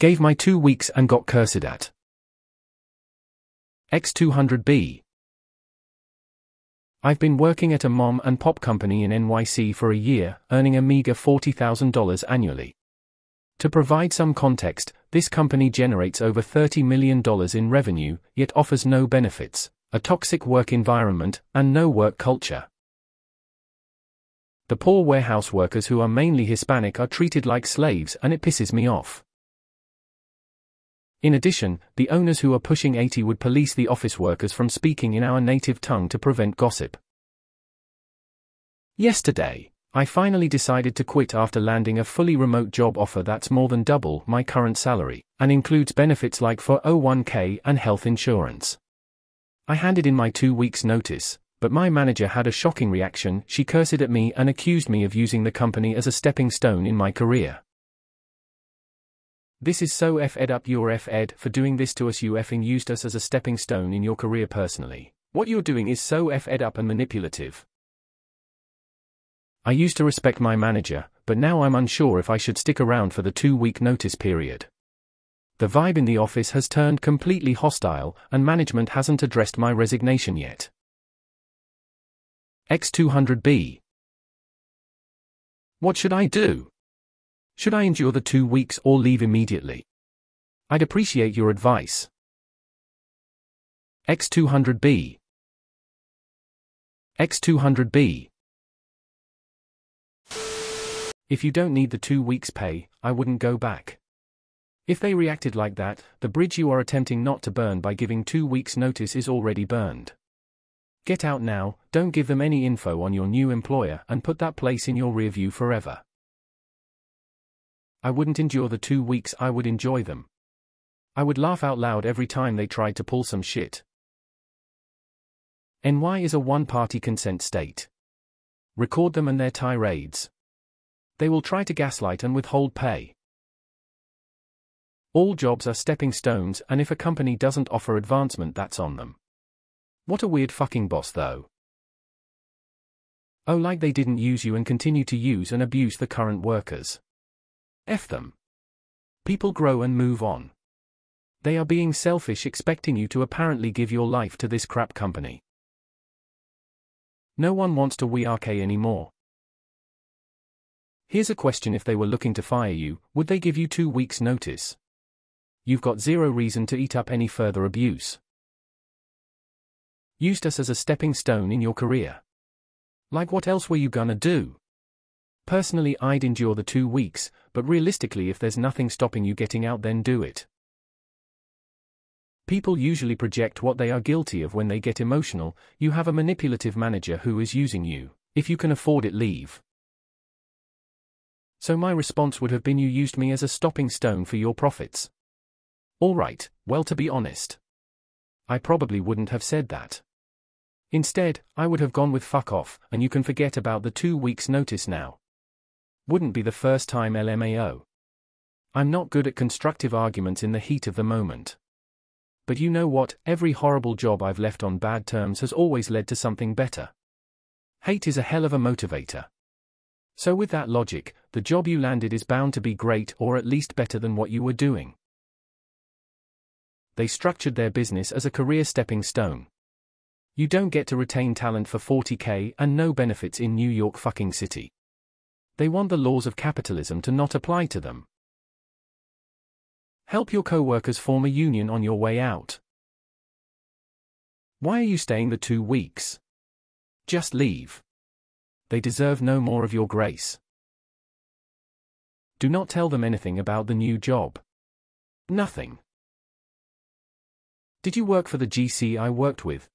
Gave my two weeks and got cursed at. X200B. I've been working at a mom and pop company in NYC for a year, earning a meager $40,000 annually. To provide some context, this company generates over $30 million in revenue, yet offers no benefits, a toxic work environment, and no work culture. The poor warehouse workers who are mainly Hispanic are treated like slaves and it pisses me off. In addition, the owners who are pushing 80 would police the office workers from speaking in our native tongue to prevent gossip. Yesterday, I finally decided to quit after landing a fully remote job offer that's more than double my current salary, and includes benefits like 401k and health insurance. I handed in my two weeks' notice, but my manager had a shocking reaction. She cursed at me and accused me of using the company as a stepping stone in my career. This is so F ed up your F ed for doing this to us. You effing used us as a stepping stone in your career personally. What you're doing is so F ed up and manipulative. I used to respect my manager, but now I'm unsure if I should stick around for the two week notice period. The vibe in the office has turned completely hostile, and management hasn't addressed my resignation yet. X200B. What should I do? Should I endure the two weeks or leave immediately? I'd appreciate your advice. X200B. X200B. If you don't need the two weeks' pay, I wouldn't go back. If they reacted like that, the bridge you are attempting not to burn by giving two weeks' notice is already burned. Get out now, don't give them any info on your new employer, and put that place in your rearview forever. I wouldn't endure the two weeks, I would enjoy them. I would laugh out loud every time they tried to pull some shit. NY is a one party consent state. Record them and their tirades. They will try to gaslight and withhold pay. All jobs are stepping stones, and if a company doesn't offer advancement, that's on them. What a weird fucking boss, though. Oh, like they didn't use you and continue to use and abuse the current workers. F them. People grow and move on. They are being selfish expecting you to apparently give your life to this crap company. No one wants to WeRK anymore. Here's a question if they were looking to fire you, would they give you two weeks' notice? You've got zero reason to eat up any further abuse. Used us as a stepping stone in your career. Like what else were you gonna do? Personally, I'd endure the two weeks, but realistically, if there's nothing stopping you getting out, then do it. People usually project what they are guilty of when they get emotional. You have a manipulative manager who is using you. If you can afford it, leave. So my response would have been you used me as a stopping stone for your profits. Alright, well, to be honest, I probably wouldn't have said that. Instead, I would have gone with fuck off, and you can forget about the two weeks' notice now. Wouldn't be the first time LMAO. I'm not good at constructive arguments in the heat of the moment. But you know what, every horrible job I've left on bad terms has always led to something better. Hate is a hell of a motivator. So, with that logic, the job you landed is bound to be great or at least better than what you were doing. They structured their business as a career stepping stone. You don't get to retain talent for 40k and no benefits in New York fucking city. They want the laws of capitalism to not apply to them. Help your co-workers form a union on your way out. Why are you staying the two weeks? Just leave. They deserve no more of your grace. Do not tell them anything about the new job. Nothing. Did you work for the GC I worked with?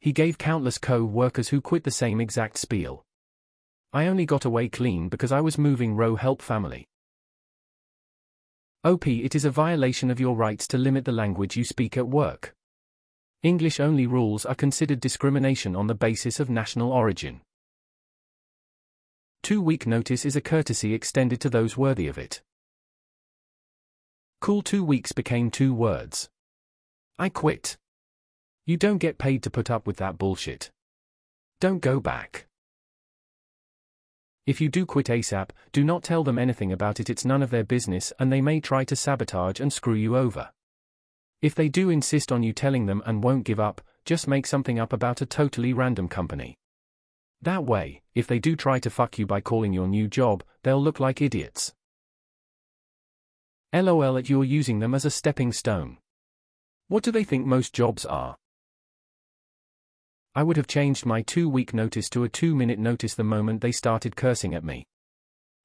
He gave countless co-workers who quit the same exact spiel. I only got away clean because I was moving row help family. OP It is a violation of your rights to limit the language you speak at work. English only rules are considered discrimination on the basis of national origin. Two week notice is a courtesy extended to those worthy of it. Cool two weeks became two words. I quit. You don't get paid to put up with that bullshit. Don't go back. If you do quit ASAP, do not tell them anything about it, it's none of their business, and they may try to sabotage and screw you over. If they do insist on you telling them and won't give up, just make something up about a totally random company. That way, if they do try to fuck you by calling your new job, they'll look like idiots. LOL at you're using them as a stepping stone. What do they think most jobs are? I would have changed my two week notice to a two minute notice the moment they started cursing at me.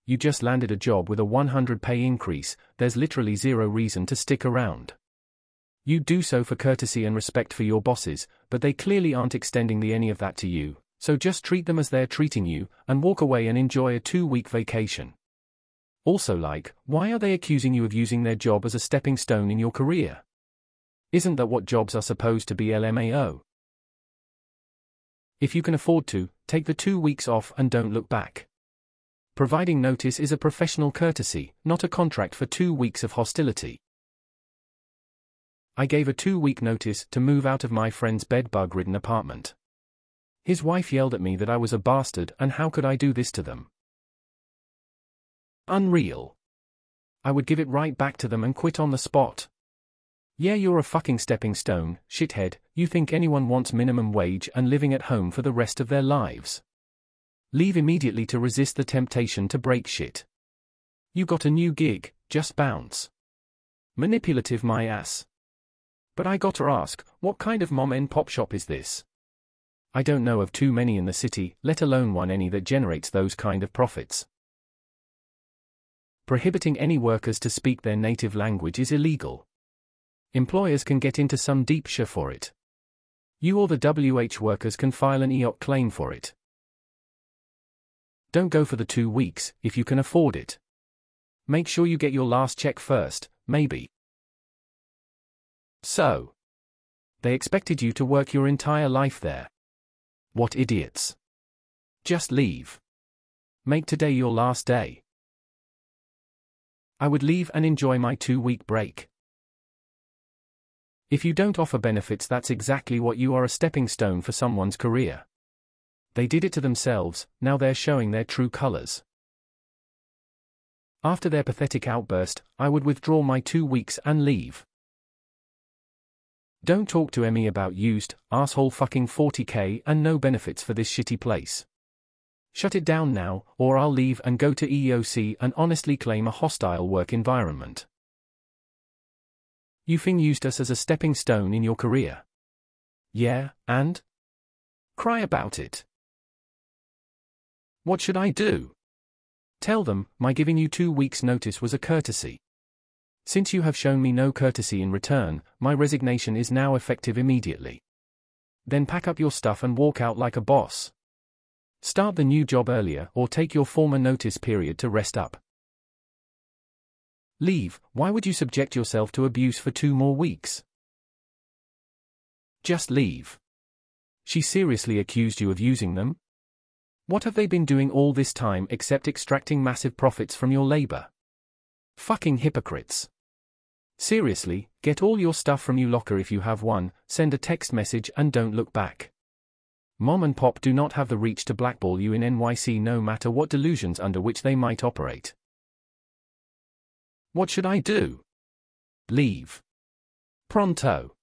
You just landed a job with a 100 pay increase, there's literally zero reason to stick around. You do so for courtesy and respect for your bosses, but they clearly aren't extending the any of that to you, so just treat them as they're treating you, and walk away and enjoy a two week vacation. Also, like, why are they accusing you of using their job as a stepping stone in your career? Isn't that what jobs are supposed to be LMAO? If you can afford to, take the two weeks off and don't look back. Providing notice is a professional courtesy, not a contract for two weeks of hostility. I gave a two week notice to move out of my friend's bed bug ridden apartment. His wife yelled at me that I was a bastard and how could I do this to them? Unreal. I would give it right back to them and quit on the spot. Yeah, you're a fucking stepping stone, shithead, you think anyone wants minimum wage and living at home for the rest of their lives. Leave immediately to resist the temptation to break shit. You got a new gig, just bounce. Manipulative my ass. But I gotta ask, what kind of mom and pop shop is this? I don't know of too many in the city, let alone one any that generates those kind of profits. Prohibiting any workers to speak their native language is illegal. Employers can get into some deep shit for it. You or the WH workers can file an EEOC claim for it. Don't go for the two weeks, if you can afford it. Make sure you get your last check first, maybe. So. They expected you to work your entire life there. What idiots. Just leave. Make today your last day. I would leave and enjoy my two week break. If you don't offer benefits, that's exactly what you are a stepping stone for someone's career. They did it to themselves, now they're showing their true colors. After their pathetic outburst, I would withdraw my two weeks and leave. Don't talk to Emmy about used, asshole fucking 40k and no benefits for this shitty place. Shut it down now, or I'll leave and go to EEOC and honestly claim a hostile work environment. You Fing used us as a stepping stone in your career. Yeah, and? Cry about it. What should I do? Tell them, my giving you two weeks' notice was a courtesy. Since you have shown me no courtesy in return, my resignation is now effective immediately. Then pack up your stuff and walk out like a boss. Start the new job earlier or take your former notice period to rest up. Leave, why would you subject yourself to abuse for two more weeks? Just leave. She seriously accused you of using them? What have they been doing all this time except extracting massive profits from your labor? Fucking hypocrites. Seriously, get all your stuff from your locker if you have one, send a text message and don't look back. Mom and Pop do not have the reach to blackball you in NYC no matter what delusions under which they might operate. What should I do? Leave. Pronto.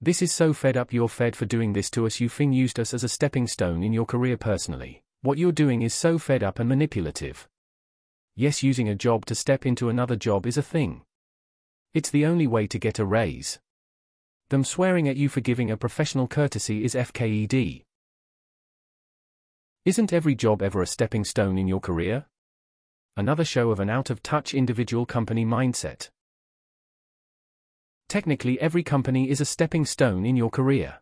This is so fed up you're fed for doing this to us you Fing used us as a stepping stone in your career personally. What you're doing is so fed up and manipulative. Yes using a job to step into another job is a thing. It's the only way to get a raise. Them swearing at you for giving a professional courtesy is FKED. Isn't every job ever a stepping stone in your career? Another show of an out-of-touch individual company mindset. Technically every company is a stepping stone in your career.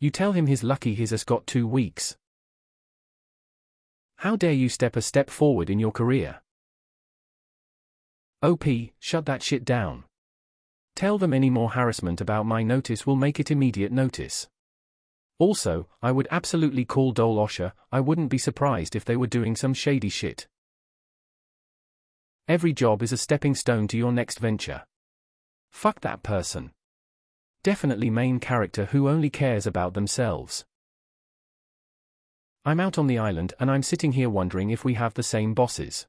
You tell him he's lucky he's has got two weeks. How dare you step a step forward in your career? OP, shut that shit down. Tell them any more harassment about my notice will make it immediate notice. Also, I would absolutely call Dole OSHA, I wouldn't be surprised if they were doing some shady shit. Every job is a stepping stone to your next venture. Fuck that person. Definitely main character who only cares about themselves. I'm out on the island and I'm sitting here wondering if we have the same bosses.